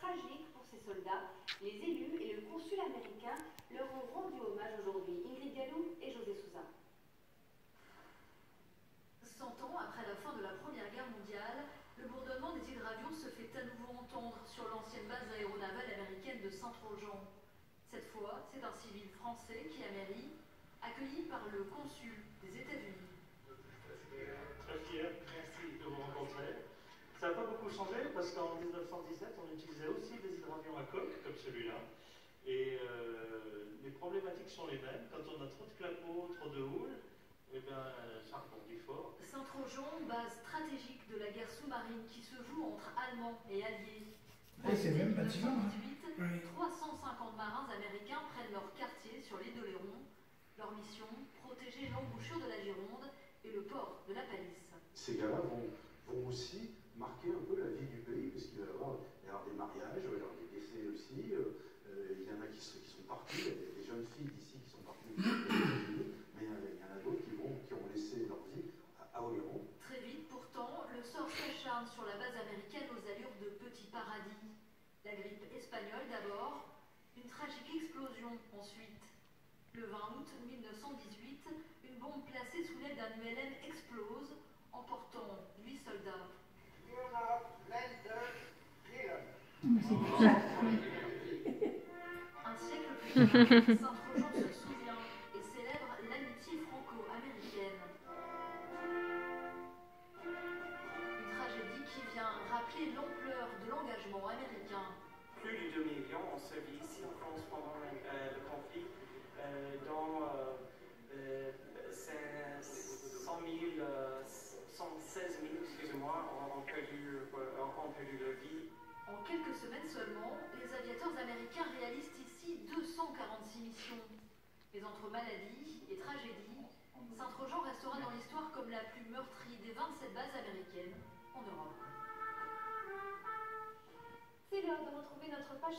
tragique pour ces soldats. Les élus et le consul américain leur ont rendu hommage aujourd'hui. Ingrid Gallou et José Souza. Cent ans après la fin de la Première Guerre mondiale, le bourdonnement des hydravions se fait à nouveau entendre sur l'ancienne base aéronavale américaine de Saint-Trojan. Cette fois, c'est un civil français qui amérit, accueilli par le consul des États-Unis. Très fier, merci de vous rencontrer. Ça n'a pas beaucoup changé parce qu'en 1917, on hydravions à coque comme celui-là. Et euh, les problématiques sont les mêmes. Quand on a trop de clapots, trop de houle, eh bien, ça rebondit fort. Saint-Trojan, base stratégique de la guerre sous-marine qui se joue entre Allemands et Alliés. Et c'est le même bâtiment. hein. 1918, Oui. 350 marins américains prennent leur quartier sur l'île d'Oléron. Leur mission, protéger l'embouchure de la Gironde et le port de la Palisse. ces gars-là vont, vont aussi marquer un peu la vie du pays, parce qu'il va y avoir, il va y avoir des mariages, euh, il y en a qui, sont- qui sont partis, il y a des, jeunes filles d'ici qui sont parties aux États-Unis, mais il y en a, d'autres qui, vont- qui ont laissé leur vie à, à Oléron. Très vite, pourtant, le sort s'acharne sur la base américaine aux allures de petit paradis. La grippe espagnole d'abord, une tragique explosion ensuite. Le 20 août 1918, une bombe placée sous l'aile d'un ULM explose, emportant 8 soldats. Un siècle plus tard, Saint-Trojan se souvient et célèbre l'amitié franco-américaine. Une tragédie qui vient rappeler l'ampleur de l'engagement américain. Plus de 2 millions ont servi ici en France pendant euh, le conflit, euh, dont euh, euh, c'est 100 000, euh, 116 000, excusez-moi, ont, perdu, ont perdu leur vie. En 146 missions, mais entre maladies et tragédies, Saint-Trojan restera dans l'histoire comme la plus meurtrie des 27 bases américaines en Europe. C'est l'heure de retrouver notre page.